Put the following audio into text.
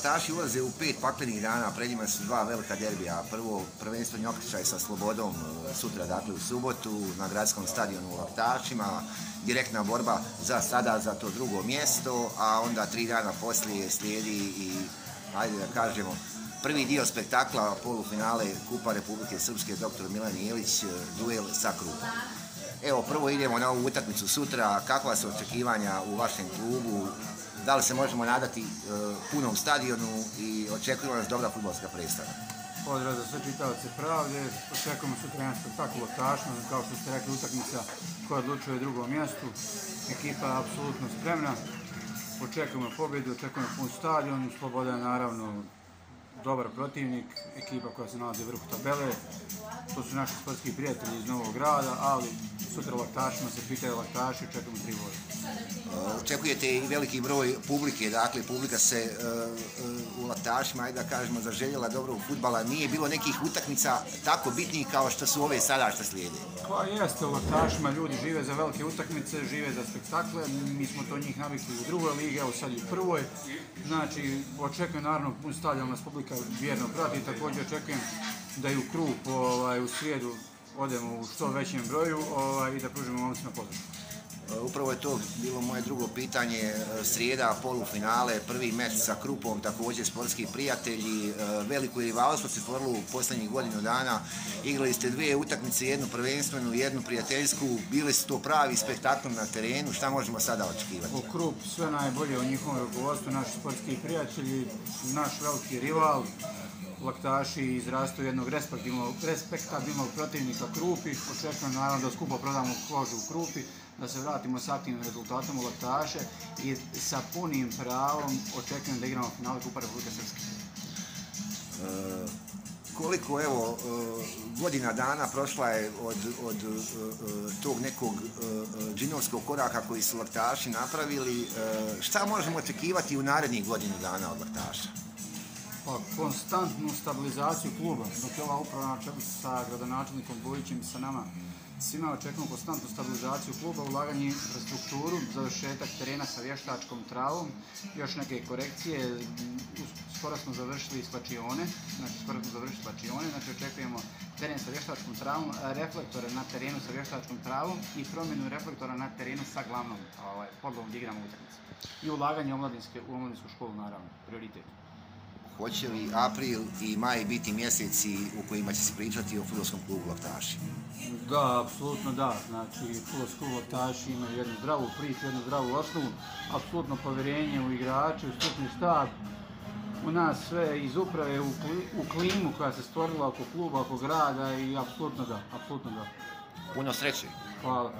Laktaši ulaze u pet paklenih dana, pred njima su dva velika derbija. Prvo prvenstvo Njokićaj sa Slobodom e, sutra, dakle u subotu, na gradskom stadionu u Laktašima. Direktna borba za sada, za to drugo mjesto, a onda tri dana poslije slijedi i, ajde da kažemo, prvi dio spektakla polufinale Kupa Republike Srpske dr. Milan Jelić, e, duel sa Krupom. Evo, prvo idemo na ovu utakmicu sutra. Kakva su očekivanja u vašem klubu? Da li se možemo nadati uh, punom stadionu i očekujemo nas dobra futbolska predstava? Pozdrav za sve čitavce pravde. Očekujemo sutra jedan spektakl otašno, kao što ste rekli, utakmica koja odlučuje drugo mjestu. Ekipa je apsolutno spremna. Očekujemo pobjedu, očekujemo pun stadion. Sloboda je naravno dobar protivnik, ekipa koja se nalazi u vrhu tabele. To su naši sportski prijatelji iz Novog grada, ali sutra laktašima se pitaju laktaši, očekujemo tri vode. Očekujete i veliki broj publike, dakle publika se uh, u latašima, ajde da kažemo, zaželjela dobro u futbala. Nije bilo nekih utakmica tako bitnijih kao što su ove sada što slijede. Pa jeste, u latašima ljudi žive za velike utakmice, žive za spektakle. Mi smo to njih navikli u drugoj ligi, evo sad i u prvoj. Znači, očekujem naravno pun stadion, nas publika vjerno prati. Također očekujem da i u krup ovaj, u srijedu odemo u što većem broju ovaj, i da pružimo momcima podršku. E, upravo je to bilo moje drugo pitanje. E, srijeda, polufinale, prvi meč sa Krupom, također sportski prijatelji. Uh, veliko rivalstvo se stvorilo u posljednjih godinu dana. Igrali ste dvije utakmice, jednu prvenstvenu, jednu prijateljsku. Bili su to pravi spektakl na terenu. Šta možemo sada očekivati? U Krup sve najbolje o njihovom rukovodstvu, naši sportski prijatelji, naš veliki rival, laktaši izrastu jednog respektabilnog, respektabilnog protivnika Krupi. Očekujem naravno da skupo prodamo kožu u Krupi, da se vratimo s aktivnim rezultatom u laktaše i sa punim pravom očekujem da igramo finale Kupa Republike Srpske. E, koliko evo e, godina dana prošla je od, od e, tog nekog e, džinovskog koraka koji su laktaši napravili, šta možemo očekivati u narednih godinu dana od laktaša? Pa, konstantnu stabilizaciju kluba, dok je ova uprava na čelu sa gradonačelnikom Bojićem i sa nama. Svima očekujemo konstantnu stabilizaciju kluba, ulaganje infrastrukturu, završetak terena sa vještačkom travom, još neke korekcije, skoro smo završili slačione, znači skoro smo završili slačione, znači očekujemo teren sa vještačkom travom, reflektore na terenu sa vještačkom travom i promjenu reflektora na terenu sa glavnom ovaj, podlogom gdje igramo utakmice. I ulaganje u omladinsku školu, naravno, prioritet hoće li april i maj biti mjeseci u kojima će se pričati o futbolskom klubu Laktaši? Da, apsolutno da. Znači, futbolski klub Laktaši ima jednu zdravu priču, jednu zdravu osnovu, apsolutno povjerenje u igrače, u stručni štab, u nas sve iz uprave, u, u klimu koja se stvorila oko kluba, oko grada i apsolutno da, apsolutno da. Puno sreće. Hvala.